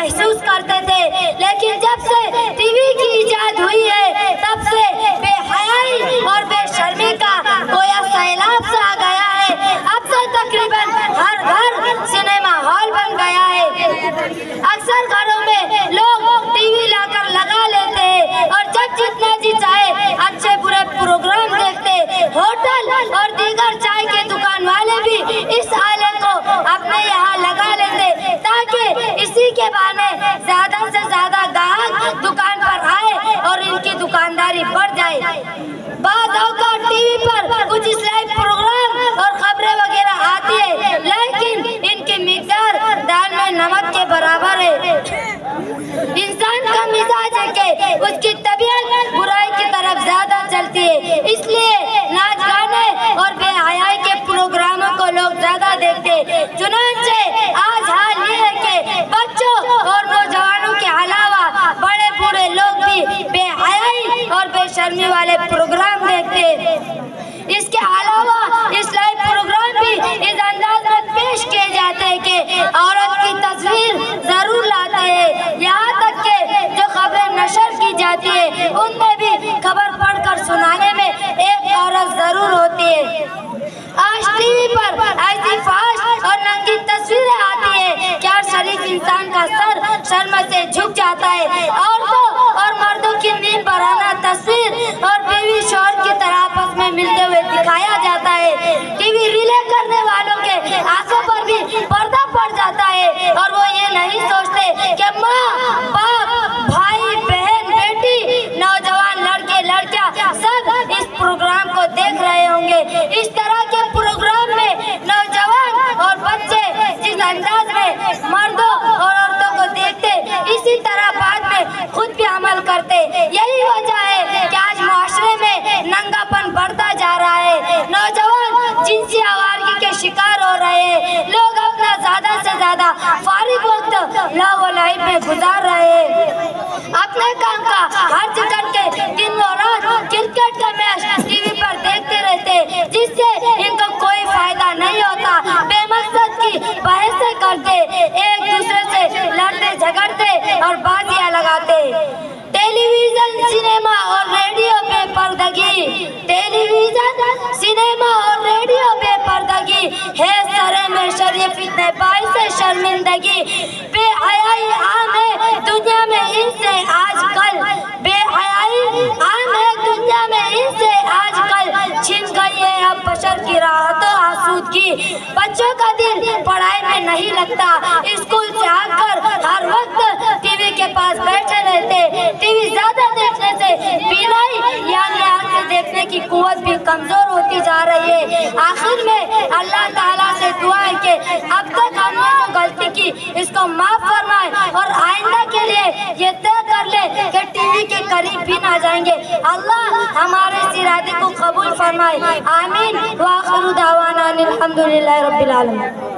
महसूस करते थे। लेकिन जब से टीवी की इजाद हुई है, तब से बेहयाई और बेशर्मी का गोया सैलाब सा आ गया है। अब से तकरीबन हर घर सिनेमा हॉल बन गया है। दुकानदारी बढ़ जाए। बाद टीवी पर कुछ इस्लामी प्रोग्राम और खबरें वगैरह आती है, लेकिन इनकी मिकदार दाल में नमक के बराबर है। इंसान का मिजाज है कि उसकी तबीयत बुराई की तरफ़ ज़्यादा चलती है। इसलिए नाच गाने और बेहयाई के प्रोग्रामों को लोग ज़्यादा देखते हैं। चुनाचे आज हाल ये है कि बच्चों और नौजवानों के अलावा बड़े बूढ़े लोग भी बेहयाई और बेशर्मी वाले प्रोग्राम देखते इसके अलावा इस लाइव प्रोग्राम भी इस अंदाज में पेश किए जाते हैं कि औरत की तस्वीर ज़रूर लाते हैं। यहाँ तक के जो खबरें नशर की जाती है, उनमें भी खबर पढ़कर सुनाने में एक औरत ज़रूर होती है। आज टीवी पर ऐसी फाश और नंगी तस्वीरें आती है, क्या शरीफ इंसान का सर शर्म से झुक जाता है देख रहे होंगे। इस तरह के प्रोग्राम में नौजवान और बच्चे जिस अंदाज में मर्दों और औरतों को देखते, इसी तरह बाद में खुद भी अमल करते। यही वजह है कि आज मुआशरे में नंगापन बढ़ता जा रहा है। नौजवान जिनसी आवारगी के शिकार हो रहे हैं, लोग अपना ज़्यादा से ज़्यादा फारिग वक्त लाइफ में गुजार रहे हैं। अपने काम का हर शरीफ इतने शर्मिंदगी। बेहयाई आम है दुनिया में इनसे आजकल। बेहयाई आम है दुनिया में इनसे आजकल। छिन गई है अब बशर की राहतों आसूदगी बच्चों का दिल पढ़ाई में नहीं लगता। स्कूल से आकर हर वक्त टीवी के पास बैठे रहते। टीवी ज़्यादा देखने से बीनाई यानी आँख से देखने की कुवत भी कमज़ोर होती जा रही है। आखिर में अल्लाह से दुआ है कि अब तक हमने जो गलती की, इसको माफ़ फरमाए और आइंदा के लिए ये तय कर ले कि टीवी के करीब भी ना जाएँगे। अल्लाह हमारे इस इरादे को कबूल फरमाए। आमीन। वाखरु दावाना अनिल रब्बिल आलमीन।